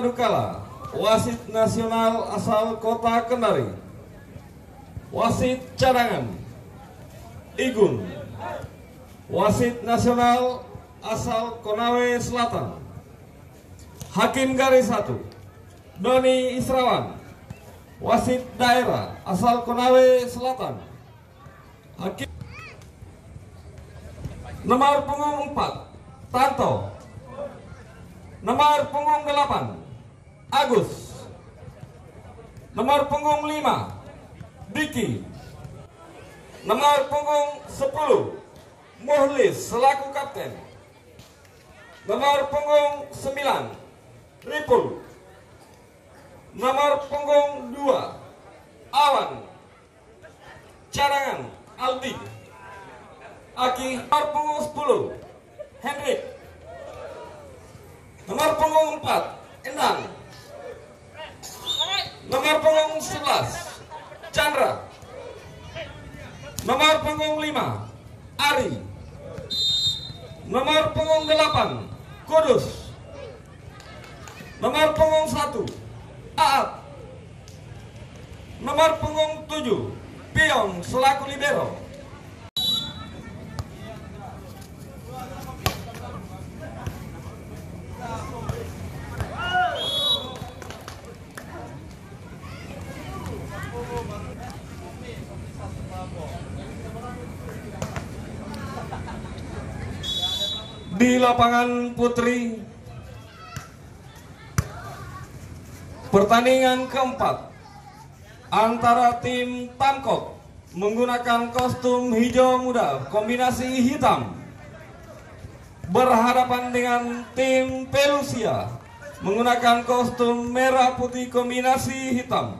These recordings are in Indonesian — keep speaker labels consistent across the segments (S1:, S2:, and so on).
S1: Dukala, wasit nasional asal kota Kendari. Wasit cadangan, Igun. Wasit nasional asal Konawe Selatan. Hakim garis satu, Doni Israwan. Wasit daerah asal Konawe Selatan. Hakim Nomor punggung 4 Tanto Nomor punggung 8 Agus. Nomor punggung 5 Diki. Nomor punggung 10 Muhlis selaku kapten. Nomor punggung 9 Ripul. Nomor punggung 2 Awan. Cadangan Aldi. Aki Nomor punggung 10 Hendrik. Nomor punggung 4 Endang Nomor punggung 11 Chandra. Nomor punggung 5 Ari. Nomor punggung 8 Kudus. Nomor punggung 1 Aat. Nomor punggung 7 Pion selaku libero di lapangan putri. Pertandingan keempat antara tim Tamkok menggunakan kostum hijau muda kombinasi hitam berhadapan dengan tim Pelusia menggunakan kostum merah putih kombinasi hitam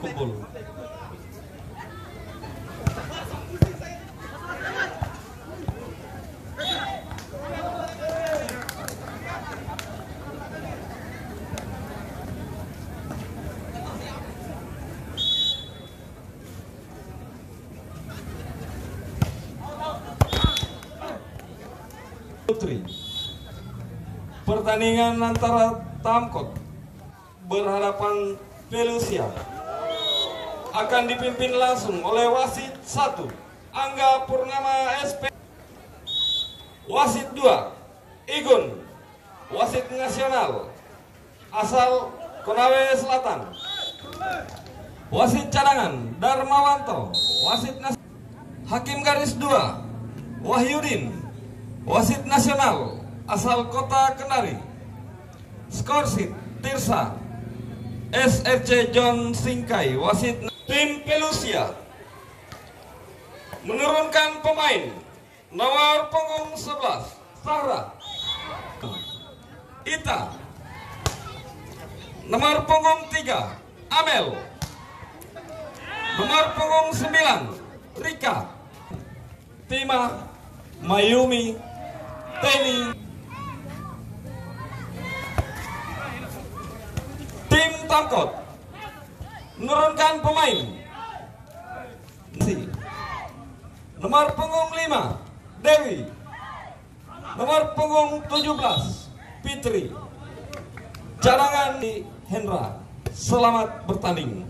S1: dikumpul. Putri. Pertandingan antara Tamkot berhadapan Pelusia akan dipimpin langsung oleh wasit 1 Angga Purnama SP wasit 2 Igun. Wasit nasional asal Konawe Selatan. Wasit cadangan Darmawanto. Wasit nasional Hakim garis 2 Wahyudin. Wasit nasional asal kota Kendari Skorsit Tirsa. SRC John Singkai wasit tim Pelusia menurunkan pemain nomor punggung 11 Sarah Ita. Nomor punggung 3 Amel. Nomor punggung 9 Rika. Tima Mayumi Teni. Tim Tamkot menurunkan pemain. Nomor punggung 5 Dewi. Nomor punggung 17 Fitri. Cadangan di Hendra. Selamat bertanding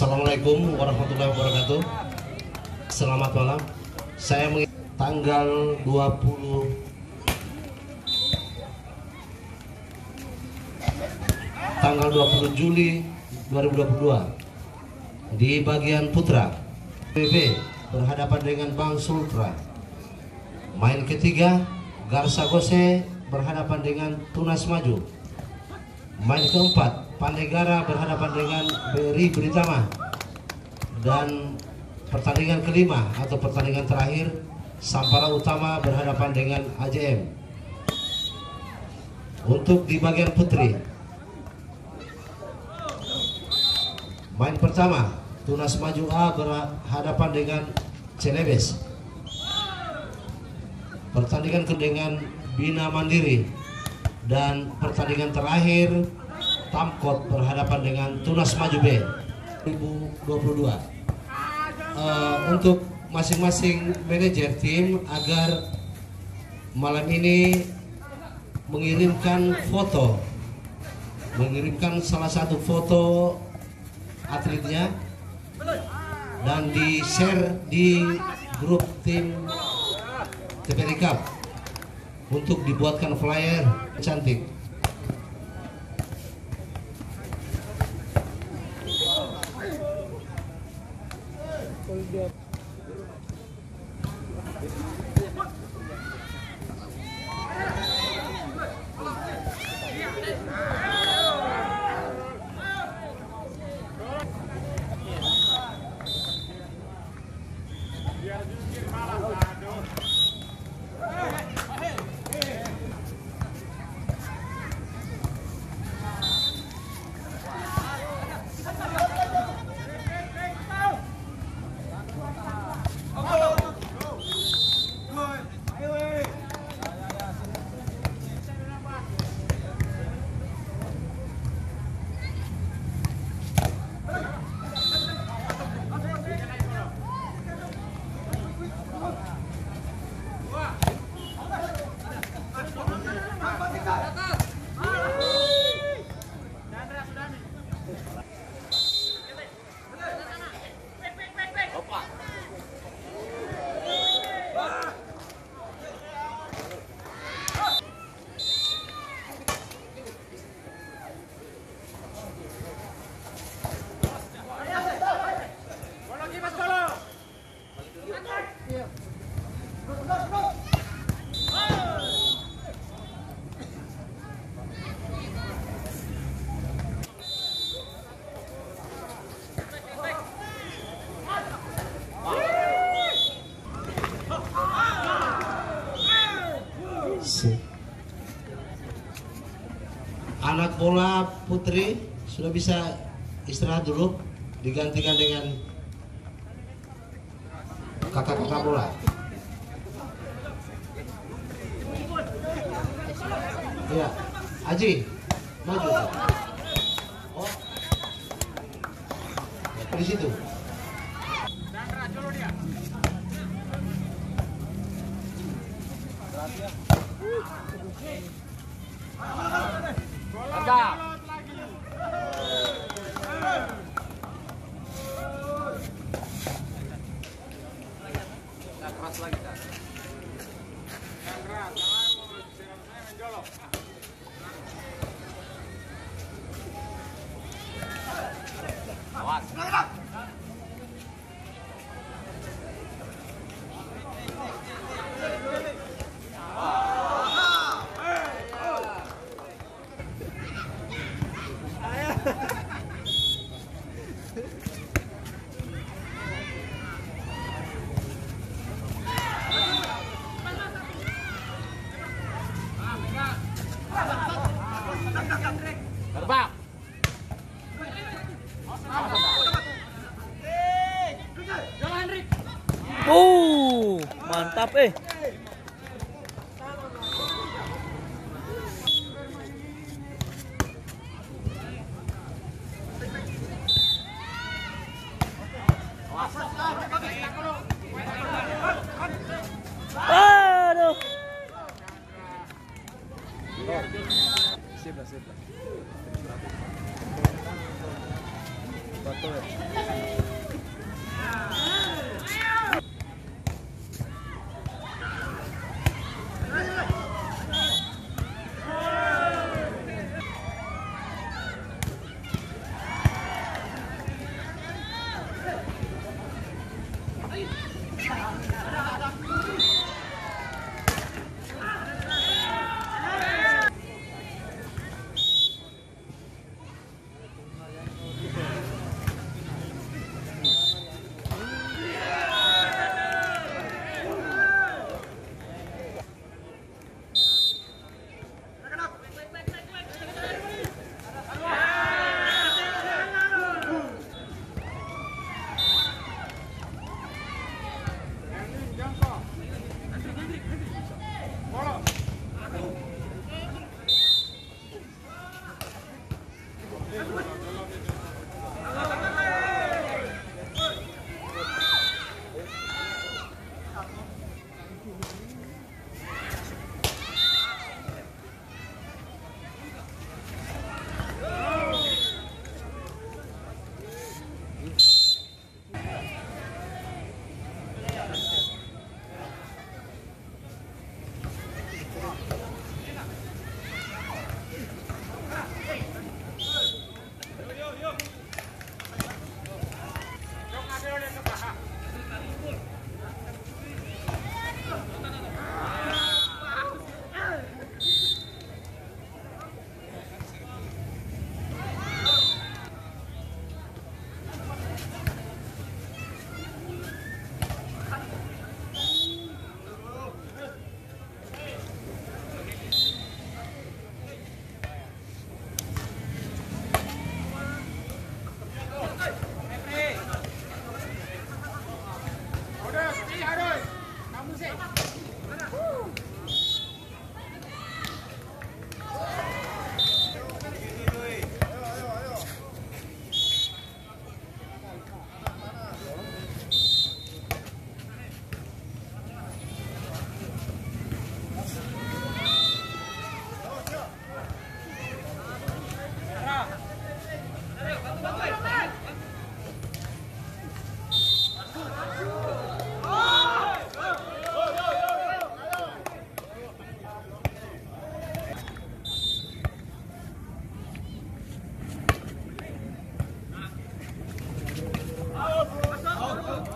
S2: Assalamualaikum warahmatullahi wabarakatuh. Selamat malam. Saya tanggal 20 tanggal 20 Juli 2022 di bagian putra PB berhadapan dengan Bang Sultra. Main ketiga Garsa Gose berhadapan dengan Tunas Maju. Main keempat Pandegara berhadapan dengan Beri Britama dan pertandingan kelima atau pertandingan terakhir Sampara Utama berhadapan dengan AJM untuk di bagian putri main pertama Tunas Maju A berhadapan dengan Celebes pertandingan dengan Bina Mandiri. Dan pertandingan terakhir Tamkot berhadapan dengan Tunas Maju B. 2022 uh, untuk masing-masing manajer tim agar malam ini mengirimkan foto. Mengirimkan salah satu foto atletnya. Dan di share di grup tim Cup untuk dibuatkan flyer cantik Anak bola putri sudah bisa istirahat dulu digantikan dengan kakak-kakak bola. Ya, Aji, maju. Oh, di situ.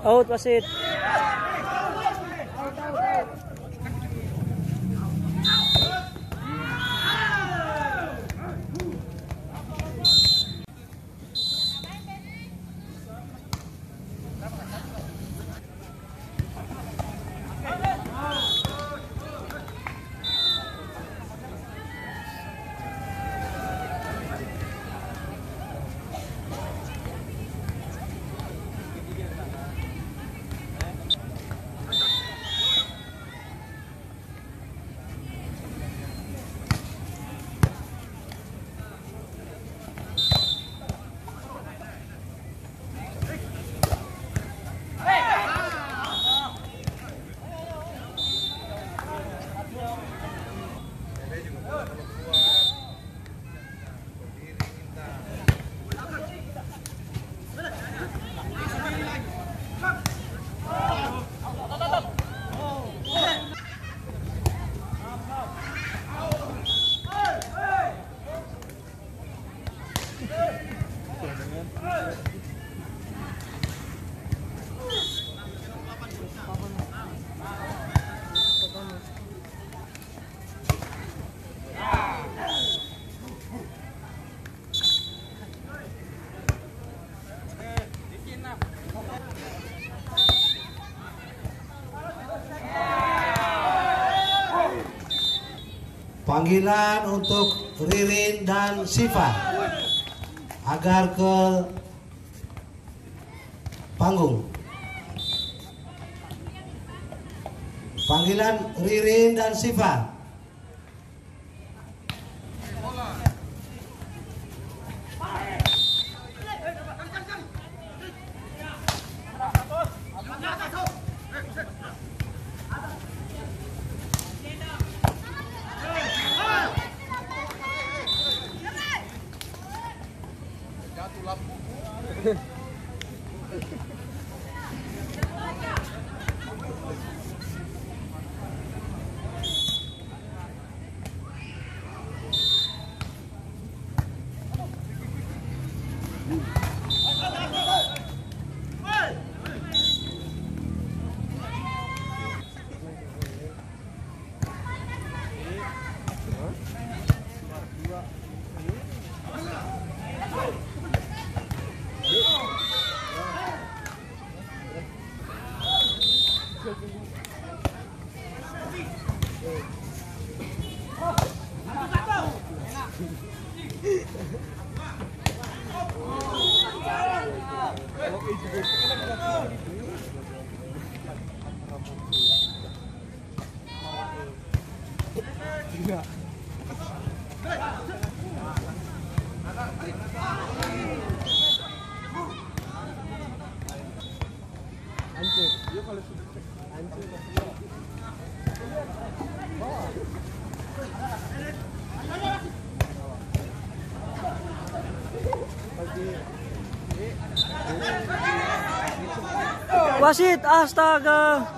S3: Out wasit.
S2: Panggilan untuk Ririn dan Siva agar ke panggung. Panggilan Ririn dan Siva.
S3: Wasit, astaga.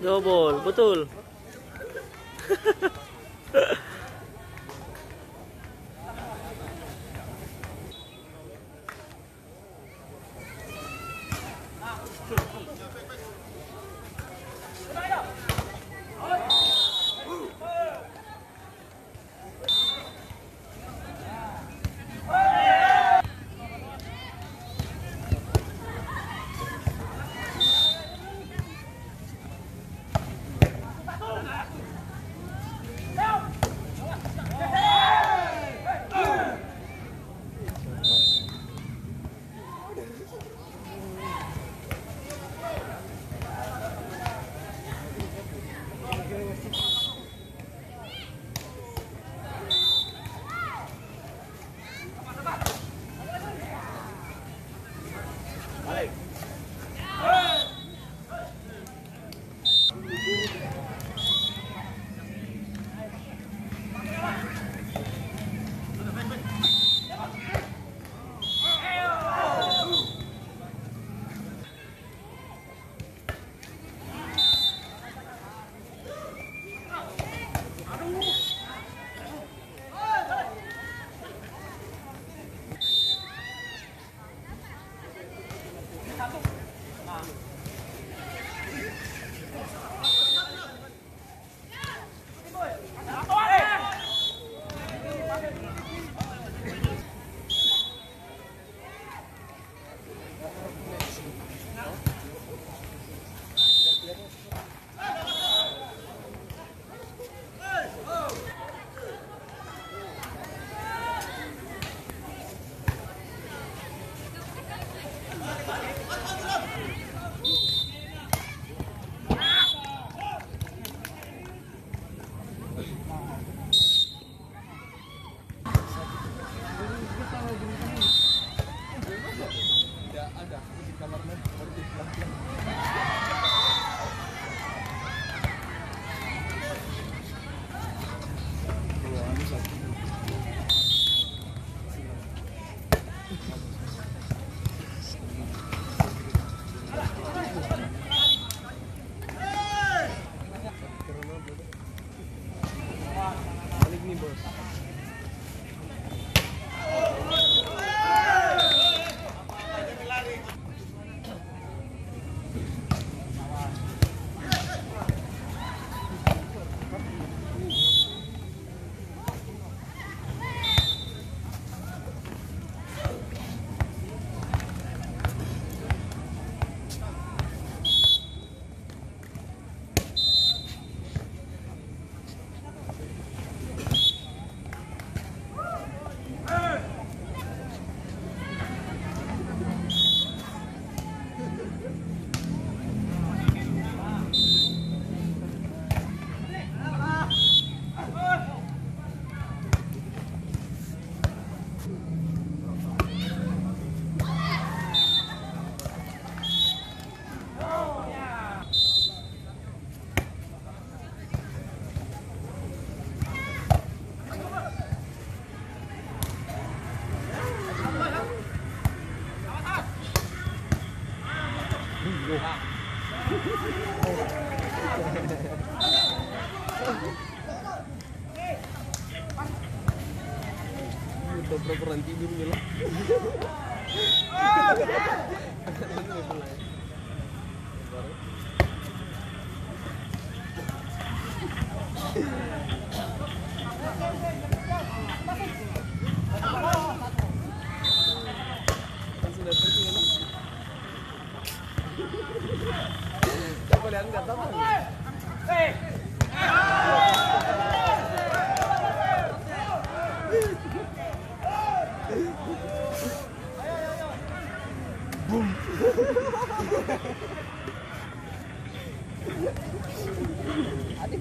S3: Double, betul.
S2: 아니